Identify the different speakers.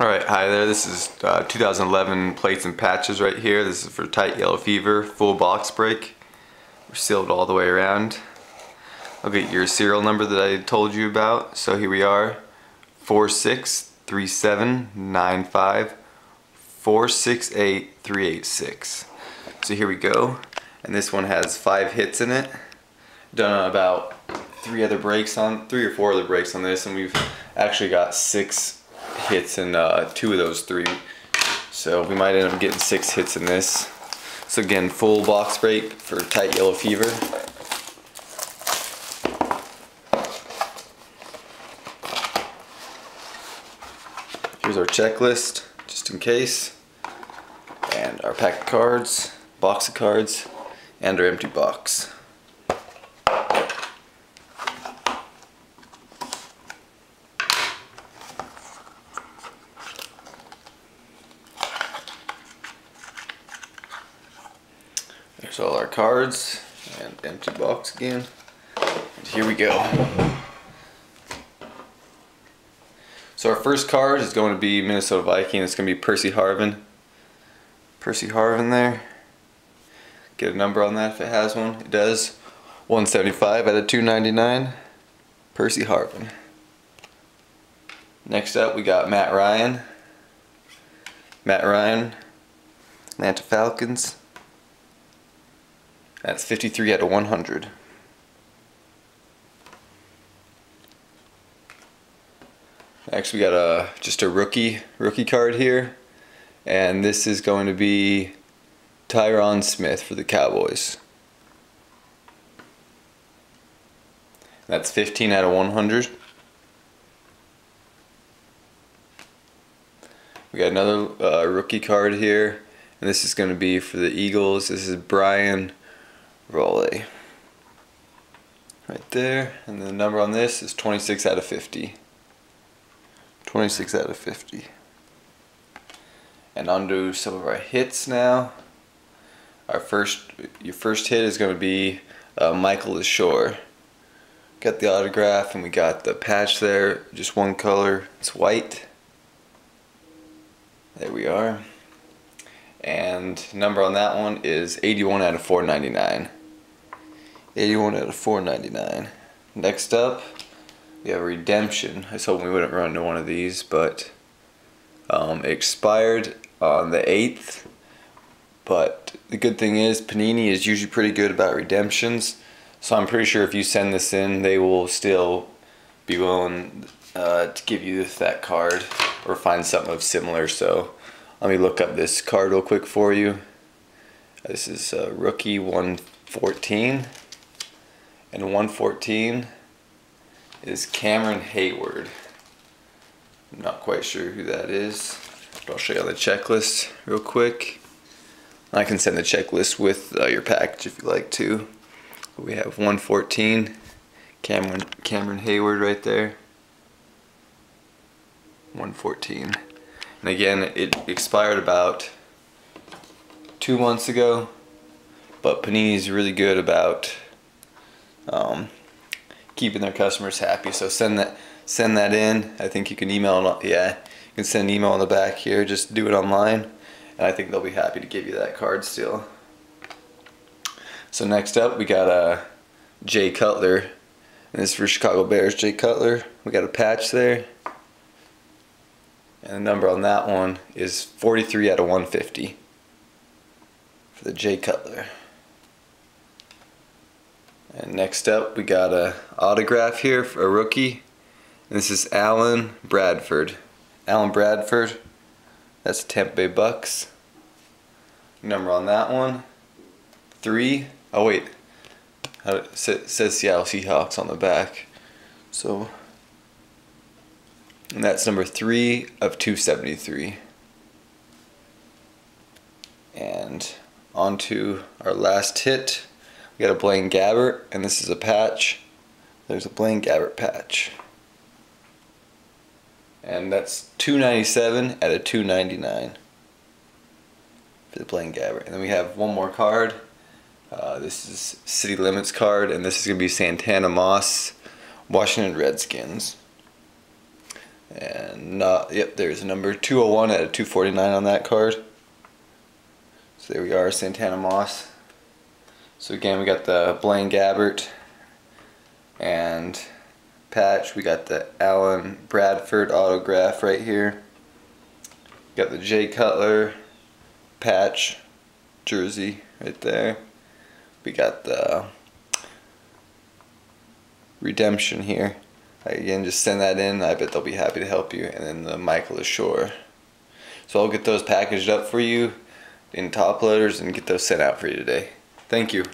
Speaker 1: Alright, hi there. This is uh, 2011 plates and patches right here. This is for tight yellow fever, full box break. We're sealed all the way around. I'll get your serial number that I told you about. So here we are, 463795 468386. So here we go. And this one has five hits in it. Done about three other breaks on, three or four other breaks on this, and we've actually got six hits in uh, two of those three. So we might end up getting six hits in this. So again, full box break for tight yellow fever. Here's our checklist, just in case. And our pack of cards, box of cards, and our empty box. There's all our cards and empty box again. And here we go. So our first card is going to be Minnesota Viking. It's going to be Percy Harvin. Percy Harvin there. Get a number on that if it has one. It does. 175 out of 299. Percy Harvin. Next up we got Matt Ryan. Matt Ryan. Atlanta Falcons. That's 53 out of 100. Next we got a just a rookie rookie card here. And this is going to be Tyron Smith for the Cowboys. That's 15 out of 100. We got another uh, rookie card here, and this is going to be for the Eagles. This is Brian Rolle. Right there, and the number on this is 26 out of 50. 26 out of 50. And to some of our hits now. Our first, your first hit is going to be uh, Mikel Leshoure. Got the autograph and we got the patch there, just one color, it's white. There we are. And number on that one is 81 out of 499. 81 out of 499. Next up, we have Redemption. I was hoping we wouldn't run into one of these, but um, expired on the 8th. But the good thing is, Panini is usually pretty good about redemptions. So I'm pretty sure if you send this in, they will still be willing uh, to give you that card or find something of similar. So let me look up this card real quick for you. This is uh, rookie 114. And 114 is Cameron Heyward. I'm not quite sure who that is, but I'll show you on the checklist real quick. I can send the checklist with uh, your package if you like to. We have 114, Cameron Cameron Heyward right there. 114. And again, it expired about two months ago, but Panini's really good about um, keeping their customers happy. So send that send that in. I think you can email yeah, you can send an email on the back here. Just do it online, and I think they'll be happy to give you that card still. So next up, we got uh, Jay Cutler, and this is for Chicago Bears. Jay Cutler. We got a patch there, and the number on that one is 43 out of 150 for the Jay Cutler. And next up, we got a autograph here for a rookie. And this is Allen Bradford. Allen Bradford. That's Tampa Bay Bucks. Number on that one, three. Oh wait, it says Seattle Seahawks on the back. So, and that's number three of 273. And on to our last hit. We got a Blaine Gabbert, and this is a patch. There's a Blaine Gabbert patch. And that's 297 out of 299 for the Blaine Gabbert. And then we have one more card. Uh, this is City Limits card, and this is going to be Santana Moss, Washington Redskins. And yep, there's oh a number 201 at of 249 on that card. So there we are, Santana Moss. So again, we got the Blaine Gabbert and patch. We got the Allen Bradford autograph right here. Got the Jay Cutler patch jersey right there. We got the redemption here. Again, just send that in. I bet they'll be happy to help you. And then the Mikel Leshoure. So I'll get those packaged up for you in top loaders and get those sent out for you today. Thank you.